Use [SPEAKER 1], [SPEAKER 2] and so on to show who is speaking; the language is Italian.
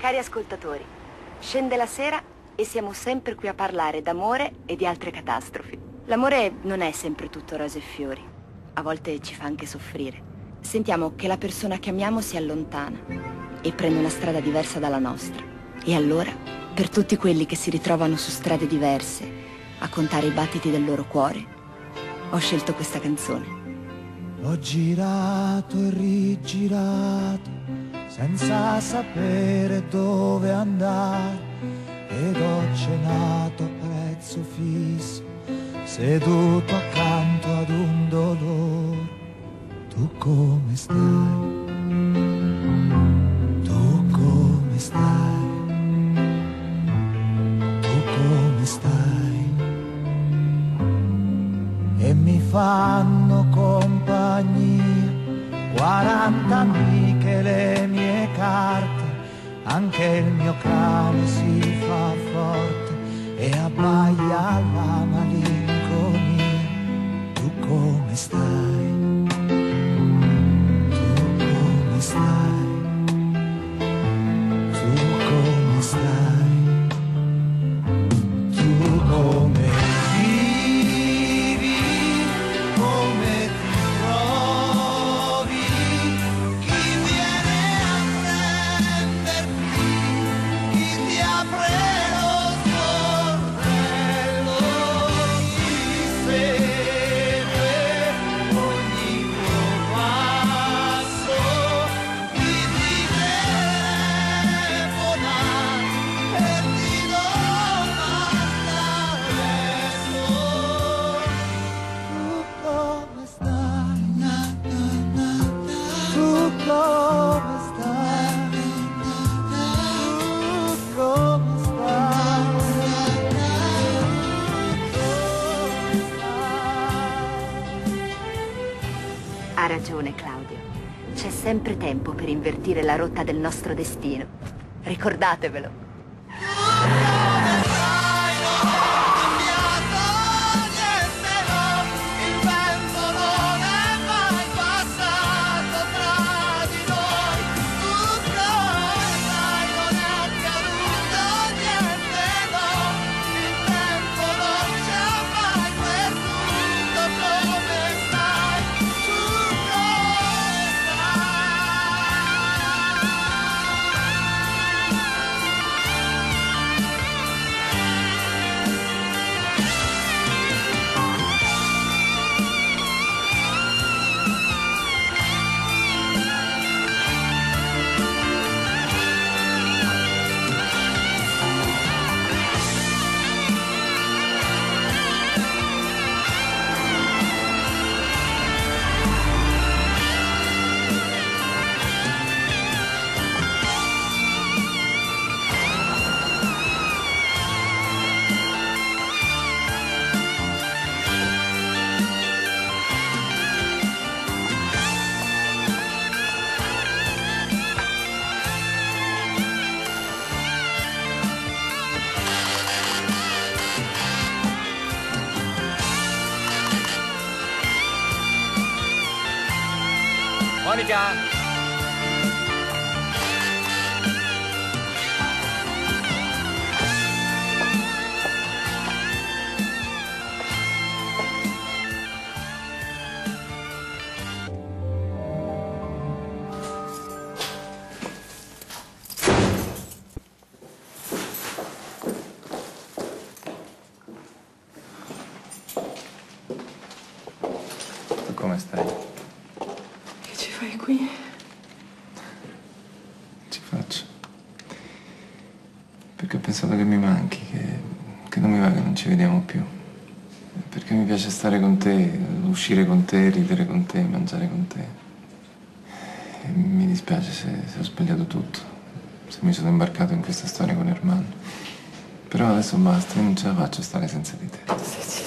[SPEAKER 1] Cari ascoltatori, scende la sera e siamo sempre qui a parlare d'amore e di altre catastrofi. L'amore non è sempre tutto rose e fiori. A volte ci fa anche soffrire. Sentiamo che la persona che amiamo si allontana e prende una strada diversa dalla nostra. E allora, per tutti quelli che si ritrovano su strade diverse, a contare i battiti del loro cuore, ho scelto questa canzone.
[SPEAKER 2] Ho girato e rigirato senza sapere dove andare ed ho cenato a prezzo fisso seduto accanto ad un dolore. Tu come stai? Tu come stai? Tu come stai? E mi fanno compagnia 40 amiche le mie carte, anche il mio cane si fa forte e abbaia la malinconia. Tu come stai?
[SPEAKER 1] Ha ragione Claudio. C'è sempre tempo per invertire la rotta del nostro destino. Ricordatevelo.
[SPEAKER 3] Monica! Tu come stai?
[SPEAKER 4] Fai qui?
[SPEAKER 3] Ci faccio. Perché ho pensato che mi manchi, che, che non mi va che non ci vediamo più. Perché mi piace stare con te, uscire con te, ridere con te, mangiare con te. E mi dispiace se, se ho sbagliato tutto, se mi sono imbarcato in questa storia con Ermanno. Però adesso basta, io non ce la faccio stare senza di te.
[SPEAKER 4] Stai zitto,